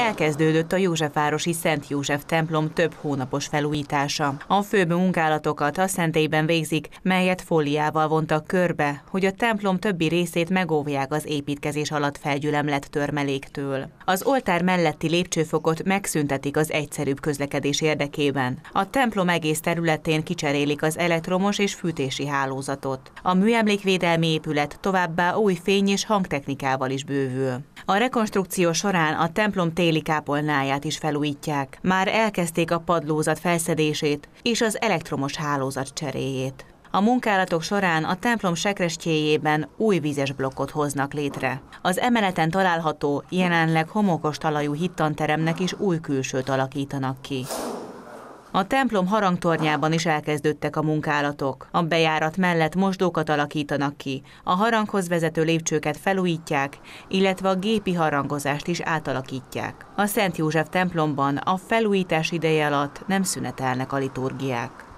Elkezdődött a Józsefvárosi Szent József templom több hónapos felújítása. A főbb munkálatokat a szentélyben végzik, melyet fóliával vontak körbe, hogy a templom többi részét megóvják az építkezés alatt felgyülemlett törmeléktől. Az oltár melletti lépcsőfokot megszüntetik az egyszerűbb közlekedés érdekében. A templom egész területén kicserélik az elektromos és fűtési hálózatot. A műemlékvédelmi épület továbbá új fény és hangtechnikával is bővül. A rekonstrukció során a templom téli kápolnáját is felújítják. Már elkezdték a padlózat felszedését és az elektromos hálózat cseréjét. A munkálatok során a templom sekrestjéjében új vízes blokkot hoznak létre. Az emeleten található, jelenleg homokos talajú hittanteremnek is új külsőt alakítanak ki. A templom harangtornyában is elkezdődtek a munkálatok. A bejárat mellett mosdókat alakítanak ki, a haranghoz vezető lépcsőket felújítják, illetve a gépi harangozást is átalakítják. A Szent József templomban a felújítás ideje alatt nem szünetelnek a liturgiák.